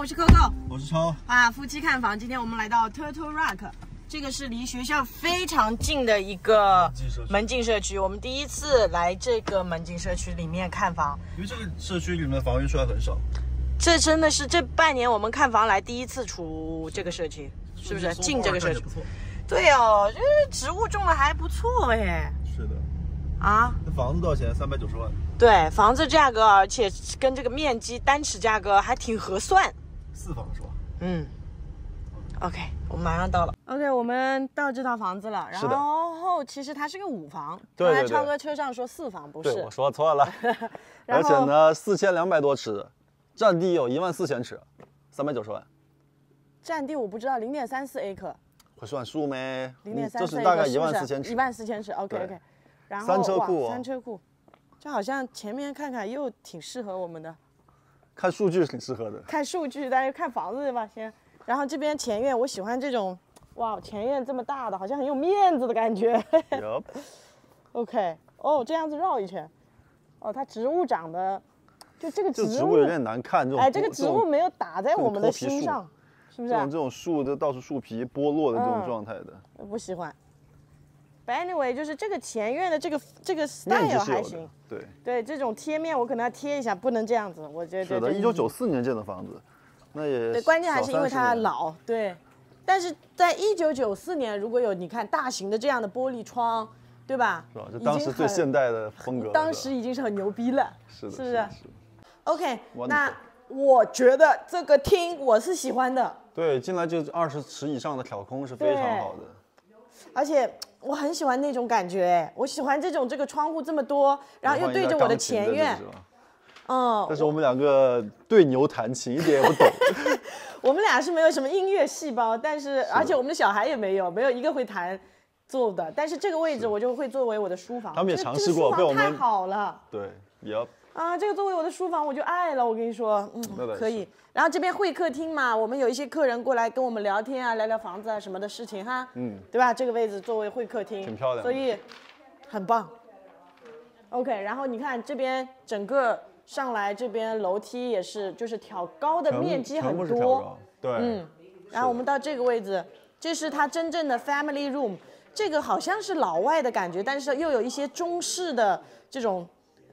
我是 Coco，我是超，啊，夫妻看房。今天我们来到 Turtle Rock，这个是离学校非常近的一个门禁社区。我们第一次来这个门禁社区里面看房，因为这个社区里面的房源数还很少，这真的是这半年我们看房来第一次出这个社区，是不是进这个社区。对哦，这植物种的还不错哎。是的，啊，那房子多少钱？三百九十万，对，房子价格，而且跟这个面积单尺价格还挺合算。四房是吧？嗯，OK，我们马上到了。OK，我们到这套房子了，然后其实它是个五房，对对对刚才超哥车上说四房不对，是我，说错了。然而且后呢，四千两百多尺，占地有一万四千尺，三百九十万，占地我不知道，零点三四 acre，会算数没？零点三四嗯这是大概一万四千尺一。万四千尺，OK OK。然后三车库哦三车库，这好像前面看看又挺适合我们的，看数据挺适合的。看数据，但是看房子对吧？先，然后这边前院，我喜欢这种，哇，前院这么大的，好像很有面子的感觉。Yup，OK，哦，这样子绕一圈，哦，它植物长得，就这个植物，这植物有点难看，这种哎，这个植物没有打在我们的心上，是不是啊？这种这种树都到处树皮剥落的这种嗯状态的，不喜欢。But anyway，就是这个前院的这个这个 style 是还行，。对，对，这种贴面我可能要贴一下，不能这样子，我觉得。是的，这一九九四年建的房子，那也对，关键还是因为小30年。它老，对。但是在一九九四年，如果有你看大型的这样的玻璃窗，对吧？是吧？这当时最现代的风格。当时已经是很牛逼了，是的，是？OK，那我觉得这个厅我是喜欢的，对，进来就二十尺以上的挑空是非常好的。而且我很喜欢那种感觉，哎，我喜欢这种这个窗户这么多，然后又对着我的前院？嗯，但是我们两个对牛弹琴，一点也不懂。我们俩是没有什么音乐细胞，但是而且我们的小孩也没有，没有一个会弹奏的。但是这个位置我就会作为我的书房，他们也尝试过被我们太好了对，Yup，啊！这个作为我的书房我就爱了，我跟你说，嗯，可以。然后这边会客厅嘛，我们有一些客人过来跟我们聊天啊，聊聊房子啊什么的事情哈，嗯，对吧？这个位置作为会客厅，挺漂亮的所以很棒。OK，然后你看这边整个上来这边楼梯也是，就是挑高的面积很多，对，嗯，然后我们到这个位置，这是它真正的 family room，这个好像是老外的感觉，但是又有一些中式的这种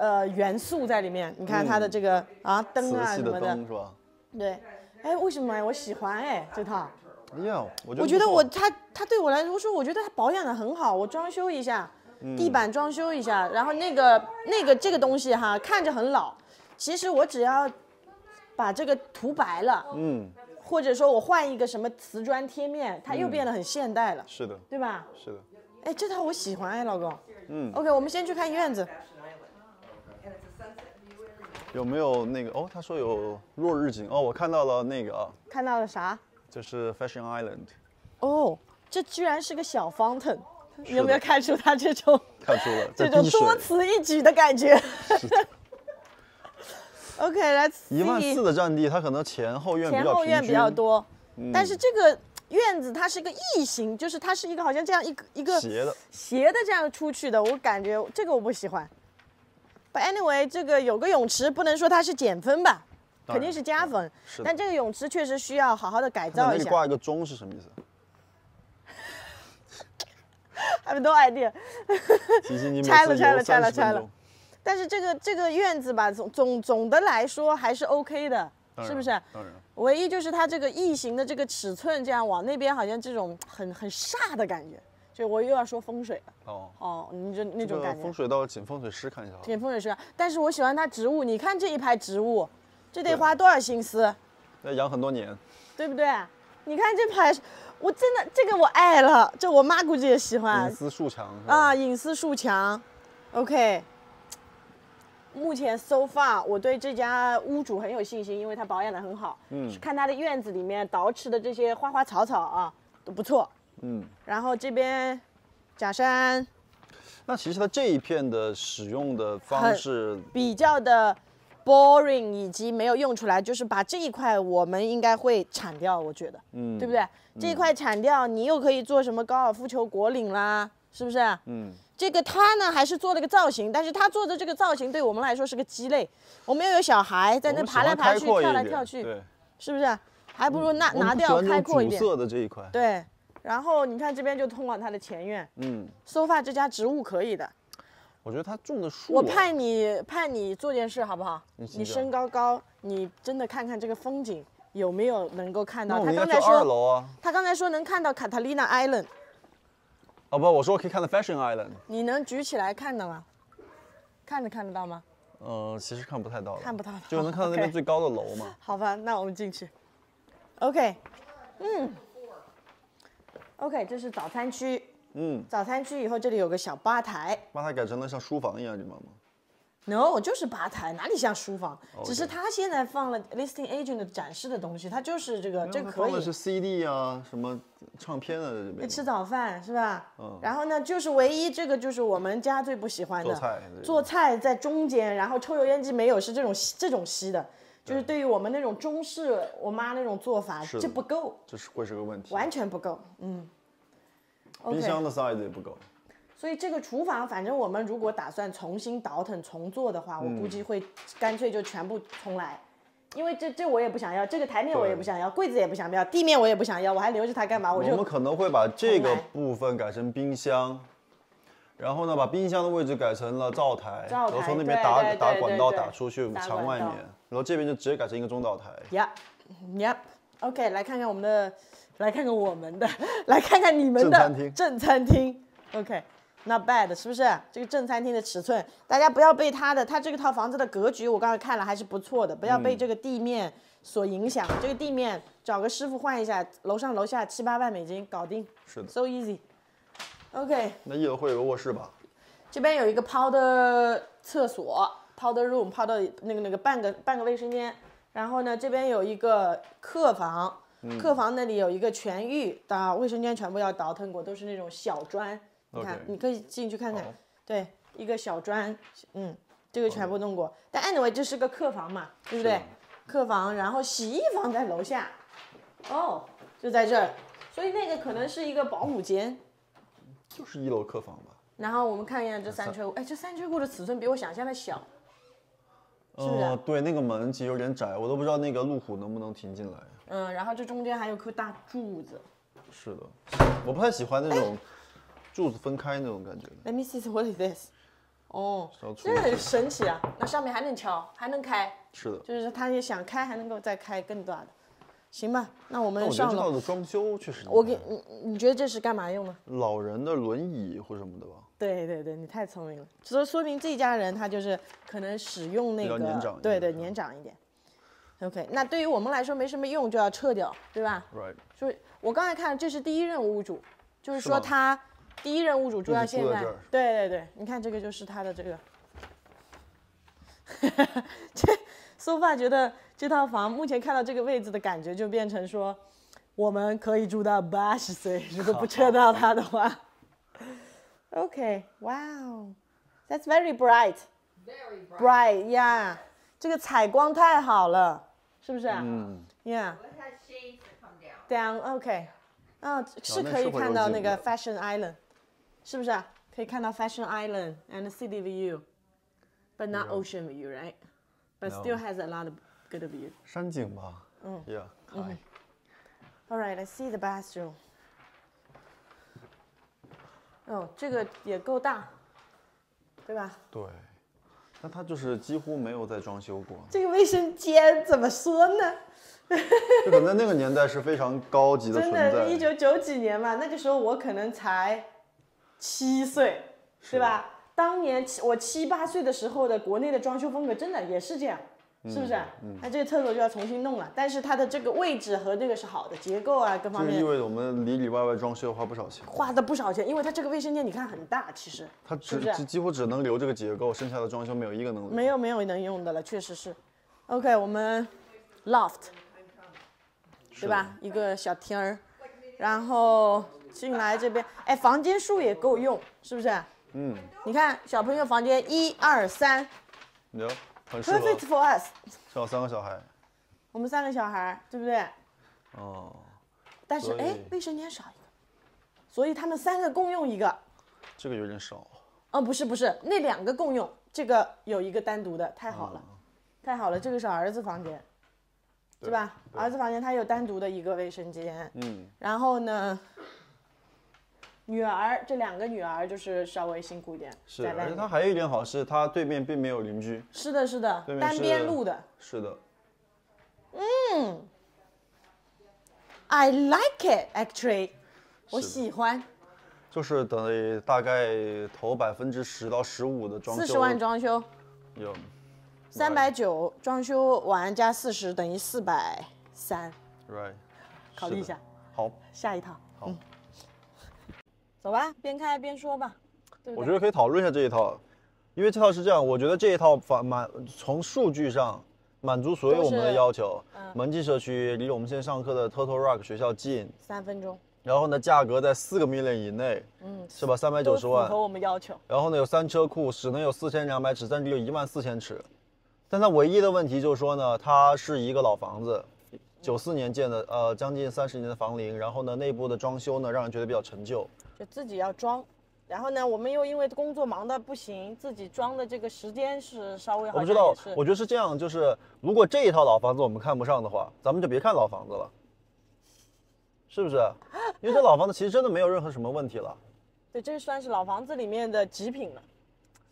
呃元素在里面。你看它的这个、啊灯啊什么的，灯是吧？对，哎，为什么呀？我喜欢哎这套，哎呀，我觉得我觉得我它它对我来说，我说我觉得它保养的很好，我装修一下，嗯地板装修一下，然后那个那个这个东西哈，看着很老，其实我只要把这个涂白了，嗯，或者说我换一个什么瓷砖贴面，它又变得很现代了，是的，对吧？是的，哎，这套我喜欢哎，老公。嗯 OK，我们先去看院子。有没有那个？哦，他说有落日景哦，我看到了那个啊，看到了啥？就是 Fashion Island，哦，这居然是个小 fountain，你有没有看出他这种看出了这种多，此一举的感觉？OK，来一万四的占地，它可能前后院比前较后院比较，多，嗯。但是这个院子它是一个异形，就是它是一个好像这样一个一个斜的，斜的这样出去的，我感觉这个我不喜欢。But anyway，这个有个泳池，不能说它是减分吧，肯定是加分。是但这个泳池确实需要好好的改造一下。那里挂一个钟是什么意思？I have no idea。拆了拆了次游30拆了拆了。但是这个这个院子吧，总总总的来说还是 OK 的，是不是？当然，唯一就是它这个异形的这个尺寸，这样往那边好像这种很很煞的感觉。就我又要说风水了哦，哦，你就那种感觉风。水到请风水师看一下好了。挺风水师，但是我喜欢它植物。你看这一排植物，这得花多少心思，要养很多年，对不对？你看这排，我真的这个我爱了，这我妈估计也喜欢隐私树墙啊，隐私树墙，OK。目前 so far 我对这家屋主很有信心，因为他保养的很好。嗯看他的院子里面捯饬的这些花花草草啊，都不错。嗯，然后这边假山那其实它这一片的使用的方式，比较的 boring，以及没有用出来，就是把这一块我们应该会铲掉，我觉得，嗯，对不对？这一块铲掉，你又可以做什么高尔夫球果岭啦，是不是？嗯，这个它呢还是做了个造型，但是它做的这个造型对我们来说是个鸡肋。我们又有小孩在那爬来爬去、跳来跳去，对，是不是？还不如拿我拿掉开阔一点。色的这一块。对，然后你看这边就通往它的前院。嗯，sofa 这家植物可以的，我觉得他种的树啊，我派你派你做件事好不好？你你身高高，你真的看看这个风景有没有能够看到？他刚才说，楼啊。他刚才说能看到 Catalina Island，哦不，我说我可以看到 Fashion Island。你能举起来看的吗？看着看得到吗？呃，其实看不太到了，看不到就能看到那边最高的楼嘛。好吧，那我们进去。OK，嗯，OK，这是早餐区。嗯，早餐区以后这里有个小吧台把它改成了像书房一样，你知道吗？，no，就是吧台，哪里像书房？只是他现在放了 listing agent 的展示的东西，它就是这个，这个可以它放的是 CD 啊，什么唱片啊，在这边。吃早饭是吧？嗯然后呢，就是唯一这个就是我们家最不喜欢的，做菜做菜在中间，然后抽油烟机没有，是这种这种吸的，就是对于我们那种中式我妈那种做法，这不够，这是会是个问题。完全不够，嗯。冰箱的 size 也不够。所以这个厨房，反正我们如果打算重新倒腾重做的话，我估计会干脆就全部重来，因为这这我也不想要，这个台面我也不想要，柜子也不想要，地面我也不想要，我还留着它干嘛？我就我们可能会把这个部分改成冰箱，然后呢，把冰箱的位置改成了灶台，灶台然后从那边对打打管道打出去墙外面，然后这边就直接改成一个中岛台。Yep, yep. OK，来看看我们的，来看看我们的，来看看你们的正餐厅正餐厅。OK，not、bad，是不是？这个正餐厅的尺寸，大家不要被它的，它这个套房子的格局，我刚才看了还是不错的，不要嗯被这个地面所影响。这个地面找个师傅换一下，楼上楼下七八万美金搞定是的，，so easy。OK，那一楼会有个卧室吧？这边有一个 powder 厕所，powder room，泡到那个那个半个半个卫生间。然后呢，这边有一个客房，嗯客房那里有一个全浴，的卫生间全部要倒腾过，都是那种小砖。你看你可以进去看看，对，一个小砖，嗯，这个全部弄过。但 anyway，这是个客房嘛，对不对？客房，然后洗衣房在楼下，哦，就在这儿，所以那个可能是一个保姆间。就是一楼客房吧？然后我们看一下这三车库，哎，这三车库的尺寸比我想象的小，是不是呃，对，那个门其实有点窄，我都不知道那个路虎能不能停进来。嗯，然后这中间还有颗大柱子。是的，我不太喜欢那种柱子分开那种感觉的。Let me see what is this？哦小，厨这很神奇啊！那上面还能敲，还能开，是的，就是他也想开，还能够再开更大的，行吧？那我但我觉得们上楼。这套的装修确实，我给你，你觉得这是干嘛用的？老人的轮椅或什么的吧。对对对，你太聪明了，所以说明这家人他就是可能使用那个，年长对对，年长一点。OK，那对于我们来说没什么用，就要撤掉，对吧？Right，所以我刚才看这是第一任屋主，就是说他第一任屋主住到现在对对对，你看这个就是他的这个。这 sofa 觉得这套房目前看到这个位置的感觉，就变成说我们可以住到八十岁，如果不撤掉它的话。OK，哇哦，That's very bright。Very bright. Bright, yeah，这个采光太好了，是不是？嗯，，Yeah。It has shades that come down. down OK，啊，是可以看到那个 Fashion Island，是不是啊？可以看到 Fashion Island and city view，but not ocean view, right? But still has a lot of good view. 山景吧。嗯，Yeah，嗨，All right, let's see the bathroom. 哦，这个也够大，对吧？对。那它就是几乎没有再装修过，这个卫生间怎么说呢？这可能在那个年代是非常高级的 真存的，一在。九九几年嘛，那个时候我可能才七岁，对吧？当年七我七八岁的时候的国内的装修风格，真的也是这样，是不是？嗯那这个厕所就要重新弄了，但是它的这个位置和这个是好的，结构啊各方面这意味着我们里里外外装修要花不少钱。花的不少钱，因为它这个卫生间你看很大，其实它只几几乎只能留这个结构，剩下的装修没有一个能留。没有没有能用的了，确实是。OK，我们 loft 对吧？一个小厅儿，然后进来这边，哎，房间数也够用，是不是？嗯，你看小朋友房间一二三你看，很，perfect for us。小三个小孩。我们三个小孩，对不对？哦，但是哎，卫生间少一个，所以他们三个共用一个。这个有点少。哦，不是不是，那两个共用，这个有一个单独的，太好了，太好了，这个是儿子房间。是吧？儿子房间他有单独的一个卫生间，嗯，然后呢，女儿这两个女儿就是稍微辛苦一点，是。而且它还有一点好是，它对面并没有邻居。是的，是的单边是路的。是的，嗯 I like it actually，我喜欢。就是等于大概投百分之十到十五的装修。四十万装修，有，三百九装修完加四十等于四百三，right，考虑一下。好，下一套。好嗯，走吧，边开边说吧，对对？我觉得可以讨论一下这一套，因为这套是这样，我觉得这一套反满从数据上满足所有我们的要求。嗯门禁社区离我们现在上课的 Turtle Rock 学校近，三分钟，然后呢价格在四个 million 以内，嗯，是吧？三百九十万符合，我们要求。然后呢有三车库，只能有四千两百尺，但只有一万四千尺。但它唯一的问题就是说呢，它是一个老房子，九四年建的，呃，将近三十年的房龄。然后呢，内部的装修呢，让人觉得比较陈旧。就自己要装，然后呢，我们又因为工作忙的不行，自己装的这个时间是稍微好像我不知道，我觉得是这样，就是如果这一套老房子我们看不上的话，咱们就别看老房子了，是不是？因为这老房子其实真的没有任何什么问题了，对，这算是老房子里面的极品了。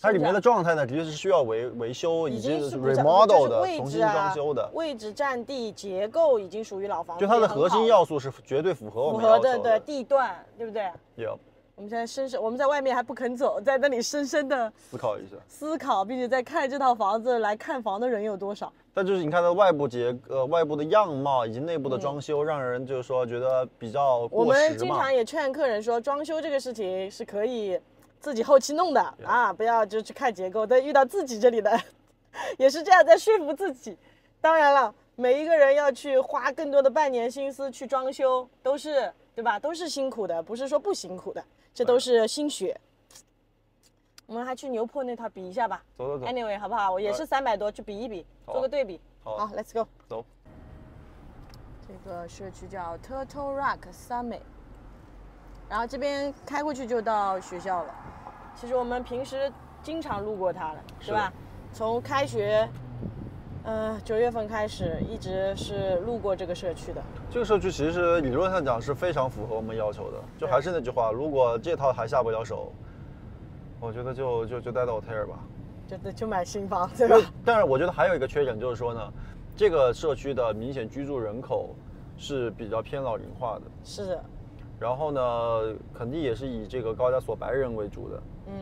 它里面的状态呢，的确是需要维维修以已及经是 remodel 就是的，重新装修的。位置、占地、结构已经属于老房子，就它的核心要素是绝对符合我符们要求合的，对地段，对不对？有我们现在深深，我们在外面还不肯走，在那里深深的思考一下。思考，并且在看这套房子，来看房的人有多少。但就是你看它外部结呃外部的样貌以及内部的装修，让人就是说觉得比较我过们时嘛。经常也劝客人说，装修这个事情是可以自己后期弄的啊，不要就去看结构。但遇到自己这里的，也是这样在说服自己。当然了，每一个人要去花更多的半年心思去装修，都是对吧？都是辛苦的，不是说不辛苦的，这都是心血。我们还去牛坡那套比一下吧。走走走 Anyway，好不好？我也是三百多，去比一比，做个对比。好好，Let's go。走。这个社区叫 Turtle Rock Summit，然后这边开过去就到学校了。其实我们平时经常路过它了，是吧？从开学，呃，九月份开始，一直是路过这个社区的。这个社区其实理论上讲是非常符合我们要求的，就还是那句话，如果这套还下不了手，我觉得就就就待到 hotel 吧。就就买新房，对吧？但是我觉得还有一个缺点就是说呢，这个社区的明显居住人口是比较偏老龄化的，是的，然后呢，肯定也是以这个高加索白人为主的嗯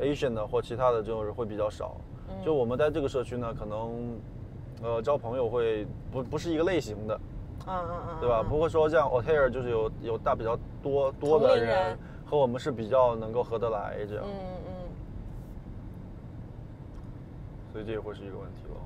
，，Asian 的或其他的这种人会比较少。就我们在这个社区呢，可能呃交朋友会不不是一个类型的，嗯嗯嗯，对吧？嗯不会说像 Otair 就是有有大比较多多的人人和我们是比较能够合得来这样，嗯嗯所以这也会是一个问题了。